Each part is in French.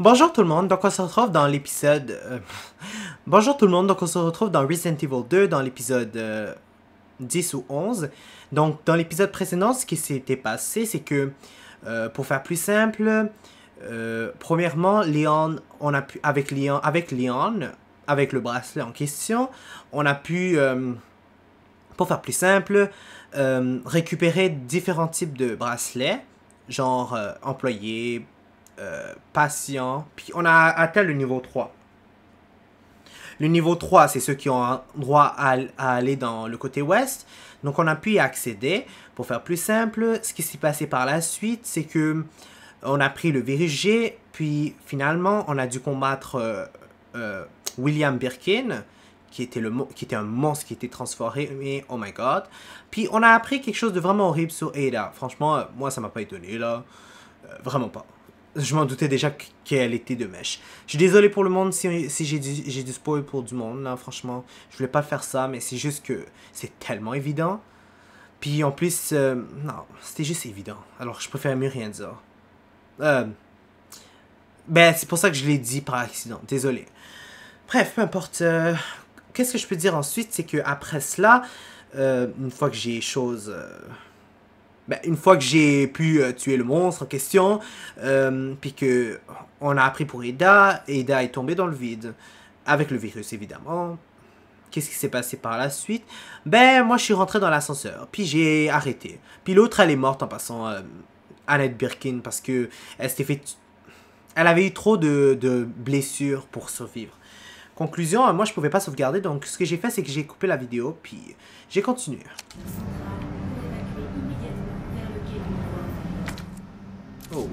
Bonjour tout le monde, donc on se retrouve dans l'épisode... euh, Bonjour tout le monde, donc on se retrouve dans Resident Evil 2 dans l'épisode euh, 10 ou 11. Donc dans l'épisode précédent, ce qui s'était passé, c'est que, euh, pour faire plus simple, euh, premièrement, Léon, avec Léon, avec avec le bracelet en question, on a pu, euh, pour faire plus simple, euh, récupérer différents types de bracelets, genre euh, employé, euh, patient, puis on a atteint le niveau 3. Le niveau 3, c'est ceux qui ont droit à, aller dans le côté ouest. Donc on a pu y accéder. Pour faire plus simple, ce qui s'est passé par la suite, c'est que on a pris le virus G, puis finalement on a dû combattre euh, euh, William Birkin, qui était, le, qui était un monstre qui était transformé, oh my god. Puis on a appris quelque chose de vraiment horrible sur Ada. Franchement, euh, moi ça m'a pas étonné là. Euh, vraiment pas. Je m'en doutais déjà qu- qu'elle était de mèche. Je suis désolé pour le monde si, j'ai du, du spoil pour du monde, là, franchement. Je voulais pas faire ça, mais c'est juste que c'est tellement évident. Puis en plus, euh, non, c'était juste évident. Alors je préfère mieux rien dire. Euh, ben, c'est pour ça que je l'ai dit par accident. Désolé. Bref, peu importe. euh, Qu'est-ce que je peux dire ensuite, c'est que après cela, une fois que j'ai chose, euh, ben, une fois que j'ai pu euh, tuer le monstre en question, euh, puis que on a appris pour Eda, Eda est tombée dans le vide avec le virus évidemment. Qu'est-ce qui s'est passé par la suite? Ben, moi je suis rentré dans l'ascenseur, puis j'ai arrêté. Puis l'autre elle est morte en passant, euh, Annette Birkin, parce que elle s'était fait elle avait eu trop de, de blessures pour survivre. Conclusion, moi je pouvais pas sauvegarder, donc ce que j'ai fait c'est que j'ai coupé la vidéo, puis j'ai continué. Oh.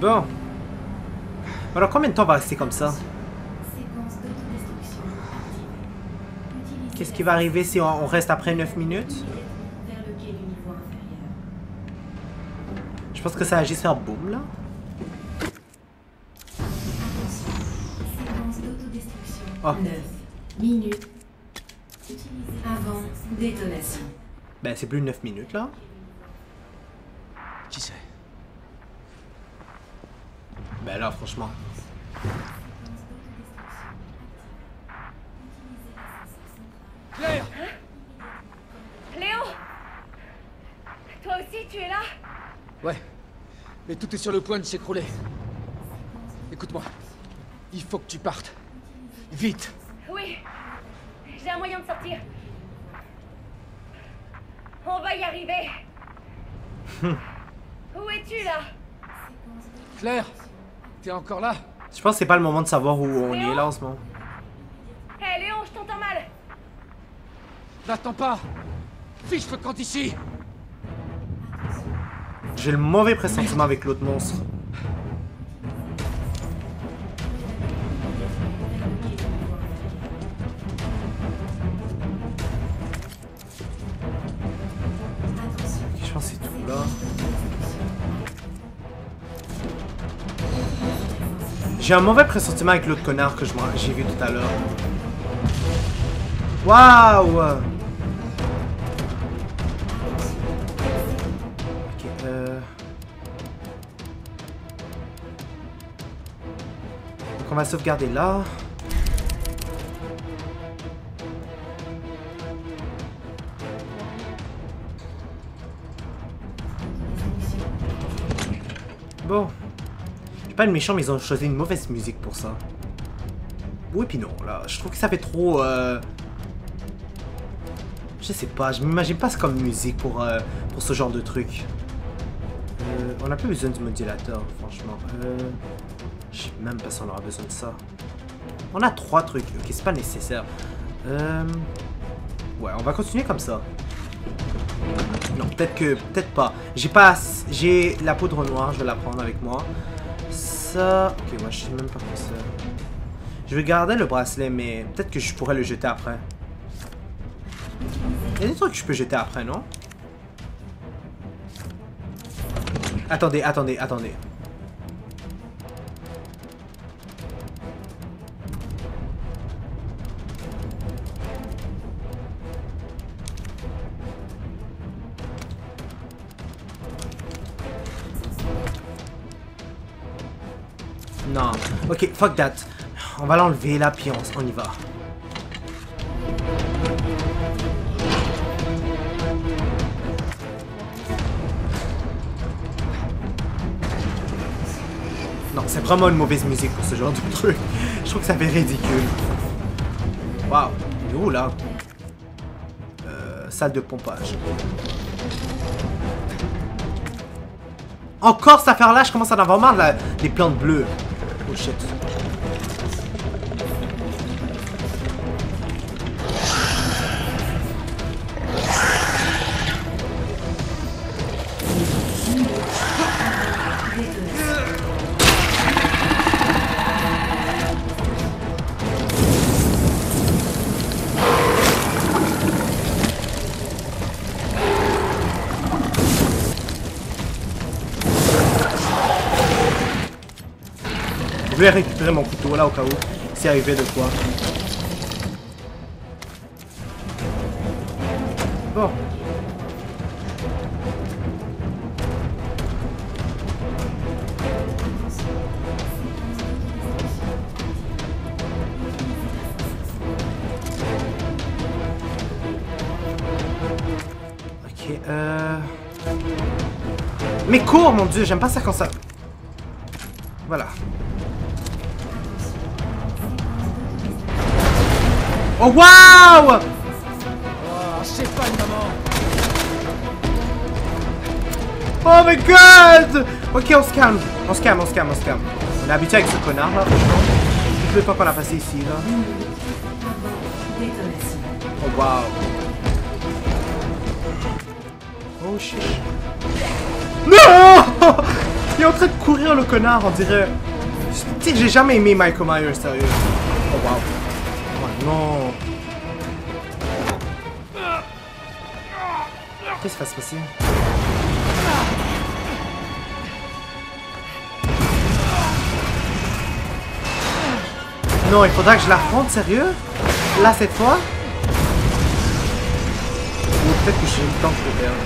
Bon. Alors combien de temps va rester comme ça Qu'est-ce qui va arriver si on reste après 9 minutes Je pense que ça juste faire boum là. Oh. 9 minutes avant détonation. Ben c'est plus 9 minutes là. Qui c'est? Ben là franchement. Mais tout est sur le point de s'écrouler. Écoute-moi. Il faut que tu partes. Vite Oui. J'ai un moyen de sortir. On va y arriver. Où es-tu là? Claire T'es encore là? Je pense que c'est pas le moment de savoir où on y est là en ce moment. Hé Léon, je t'entends mal. N'attends pas Fiche le camp d'ici J'ai le mauvais pressentiment avec l'autre monstre. J'ai un mauvais pressentiment avec l'autre connard que j'ai vu tout à l'heure. Waouh! On va sauvegarder là. Bon. Je suis pas le méchant, mais ils ont choisi une mauvaise musique pour ça. Oui puis non, là. Je trouve que ça fait trop... Euh... Je sais pas, je m'imagine pas ça comme musique pour, euh, pour ce genre de truc. Euh, on a pas besoin du modulateur, franchement. Euh, je sais même pas si on aura besoin de ça. On a trois trucs, ok, c'est pas nécessaire. Euh, ouais, on va continuer comme ça. Non, peut-être que, peut-être pas. J'ai pas, j'ai la poudre noire, je vais la prendre avec moi. Ça, ok, moi je sais même pas quoi ça. Je vais garder le bracelet, mais peut-être que je pourrais le jeter après. Il y a des trucs que je peux jeter après, non? Attendez, attendez, attendez. Ok, fuck that. On va l'enlever là, puis on, y va. Non, c'est vraiment une mauvaise musique pour ce genre de truc. Je trouve que ça fait ridicule. Waouh, il est où là? Euh, Salle de pompage. Encore cette affaire-là, je commence à en avoir marre là, des plantes bleues. push it. Voulais récupérer mon couteau là au cas où. S'il arrivait de quoi. Bon. Ok, euh... Mais cours, mon dieu, j'aime pas ça quand ça... Oh waouh Oh, c'est pas une maman Oh my god Ok, on se calme. On se calme, on se calme, on se calme. On est habitué avec ce connard là, franchement. Depuis le temps qu'on a passé ici là. Oh waouh Oh shit. Non Il est en train de courir le connard, on dirait. Tu sais, j'ai jamais aimé Michael Myers, sérieux. Oh waouh. Non. Qu'est-ce qui va se passer? Non, il faudra que je l'affronte, sérieux? Là, cette fois? Ou peut-être que j'ai eu le temps de perdre.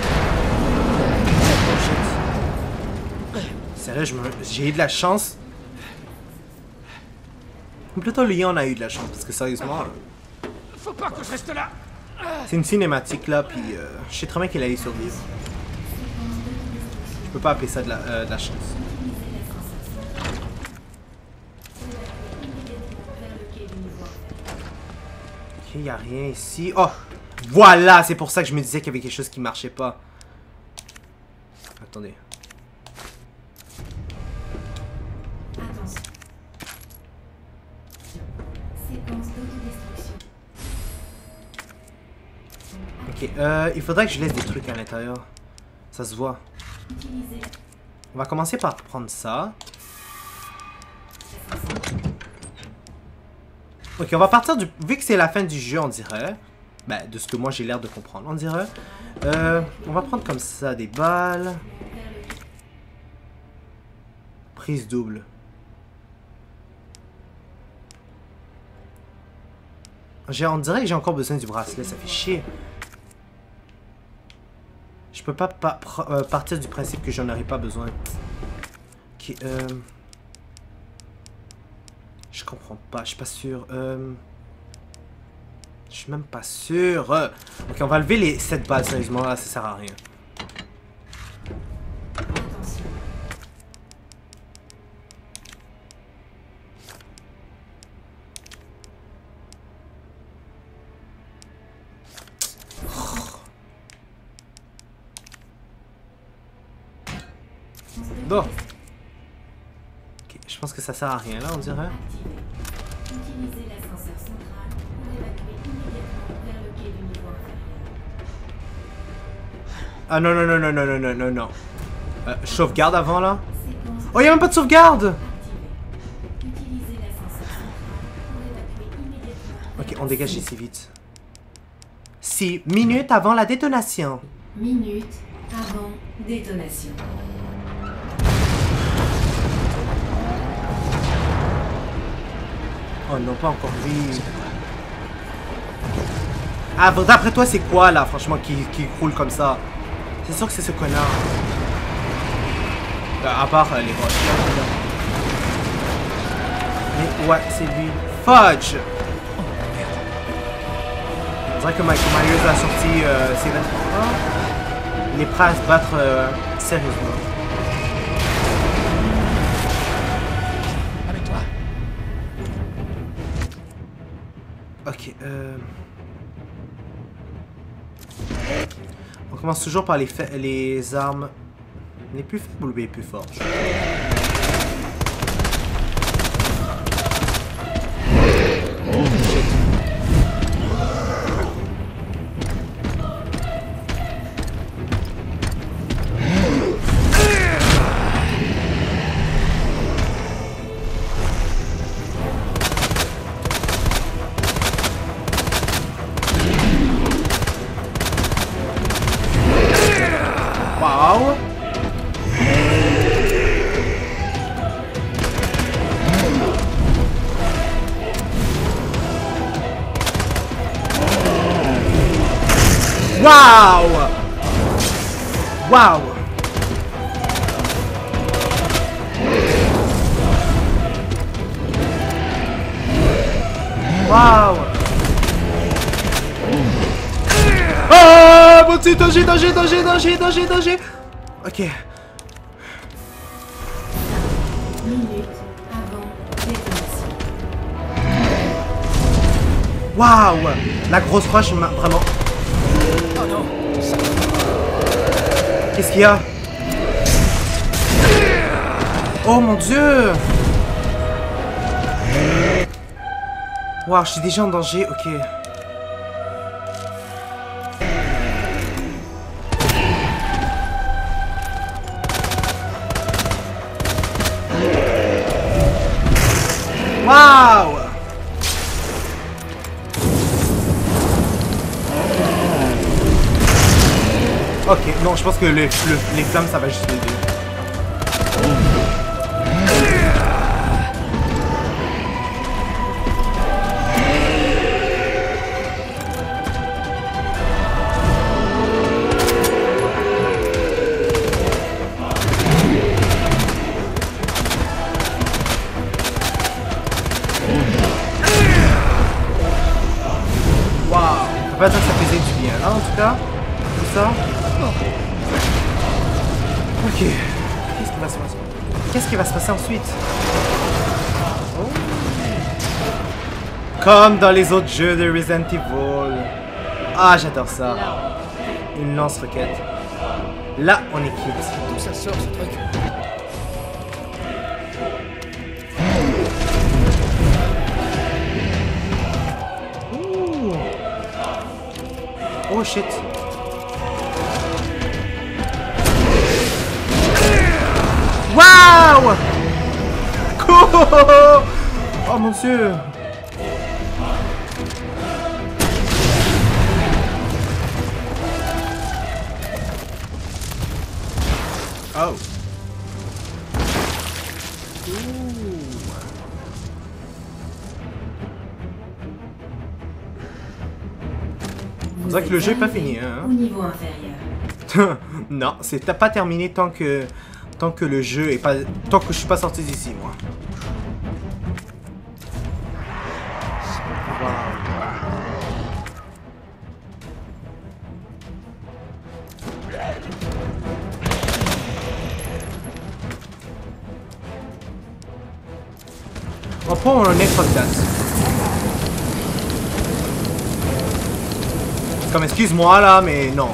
Oh, shit. Sérieux, j'ai eu de la chance. Plutôt Leon a eu de la chance, parce que sérieusement, Faut pas que je reste là c'est une cinématique là, puis euh, je sais très bien qu'il allait survivre. Je peux pas appeler ça de la, euh, de la chance. Ok, y a rien ici. Oh! Voilà! C'est pour ça que je me disais qu'il y avait quelque chose qui marchait pas. Attendez. Euh, il faudrait que je laisse des trucs à l'intérieur. Ça se voit. On va commencer par prendre ça. Ok, on va partir du... Vu que c'est la fin du jeu, on dirait. Ben, de ce que moi j'ai l'air de comprendre, on dirait. Euh, on va prendre comme ça des balles. Prise double. On dirait que j'ai encore besoin du bracelet, ça fait chier. Je peux pas, euh, partir du principe que j'en aurais pas besoin. Ok, euh... Je comprends pas, je suis pas sûr. Euh... Je suis même pas sûr. Ok, on va lever les 7 balles, sérieusement, là, ça sert à rien. Sert à rien, là, on dirait. Ah non, non, non, non, non, non, non, non, non. Euh, sauvegarde avant, là? Oh, y'a même pas de sauvegarde. Ok, on dégage ici vite. 6 minutes avant la détonation. Minute avant détonation. Oh non, pas encore lui. Ah, d'après toi, c'est quoi là, franchement, qui, qui comme ça? C'est sûr que c'est ce connard. Euh, à part euh, les roches. Mais ouais, c'est lui. Fudge! On dirait que Michael Myers a sorti euh, ses vêtements. Il est battre sérieusement. Euh... On commence toujours par les, armes les plus faibles ou les plus fortes? Wow! Wow! Wow! Ah! Mon Dieu, danger, danger, danger, danger, danger, danger! Ok. Waouh La grosse roche m'a vraiment. Qu'est-ce qu'il y a? Oh mon dieu! Waouh, je suis déjà en danger, ok. Waouh Ok, non, je pense que le- le- les flammes, ça va juste l'aider. Ça pas dire ça faisait du bien, là, en tout cas. Tout ça. Ok. Qu'est-ce qui va se passer? Qu'est-ce qui va se passer ensuite? Oh. Comme dans les autres jeux de Resident Evil. Ah, j'adore ça. Une lance-roquette. Là, on est quitte. D'où ça sort ce truc? Oh shit. Waouh Cool Oh mon dieu Oh. On dirait que le jeu est pas fini, hein? Au niveau inférieur. non, c'est t'as pas terminé tant que tant que le jeu est pas tant que je suis pas sorti d'ici moi. On prend un extra date. Comme excuse-moi là, mais non.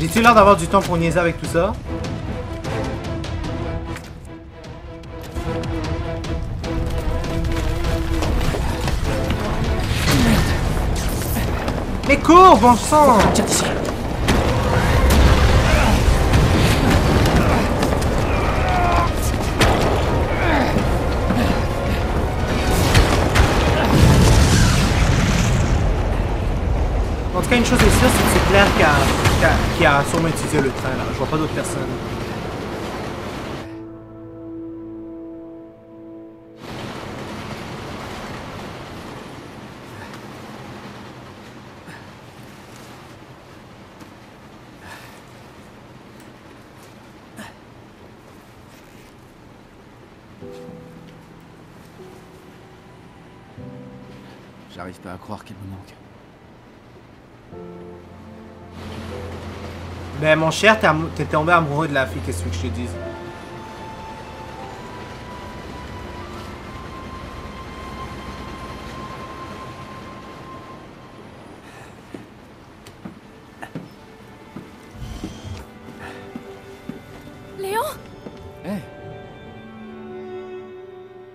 J'ai-tu l'air d'avoir du temps pour niaiser avec tout ça? Mais cours, bon sang! Tiens d'ici En tout cas, une chose est sûre, c'est que c'est clair qu'il a, qu'il a sûrement utilisé le train là. Je vois pas d'autres personnes. J'arrive pas à croire qu'elle me manque. Ben, mon cher, t'es tombé amoureux de la fille, qu'est-ce que je te dise? Léon? Hé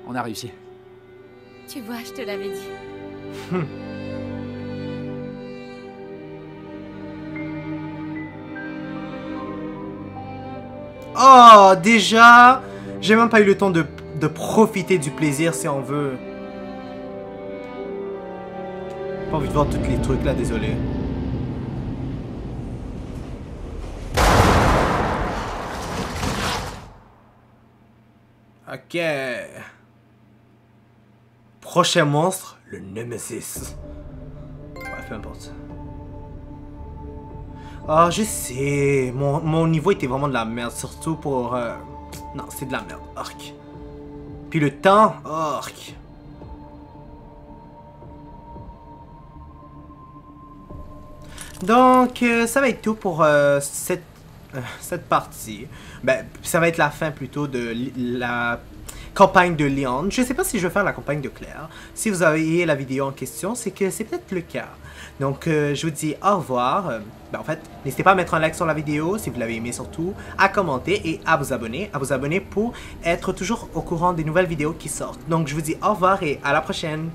On a réussi. Tu vois, je te l'avais dit. Oh, déjà, j'ai même pas eu le temps de, de profiter du plaisir si on veut. Pas envie de voir tous les trucs là, désolé. Ok. Prochain monstre, le Nemesis. Ouais, peu importe. Ah, je sais. Mon, niveau était vraiment de la merde, surtout pour... euh, Non, c'est de la merde. Arc. Puis le temps, arc. Donc, euh, ça va être tout pour euh, cette, cette partie. Ben, ça va être la fin plutôt de la campagne de Leon. Je sais pas si je vais faire la campagne de Claire. Si vous avez la vidéo en question, c'est que c'est peut-être le cas. Donc, euh, je vous dis au revoir. Euh, ben, en fait, n'hésitez pas à mettre un like sur la vidéo si vous l'avez aimé surtout, à commenter et à vous abonner. À vous abonner pour être toujours au courant des nouvelles vidéos qui sortent. Donc, je vous dis au revoir et à la prochaine.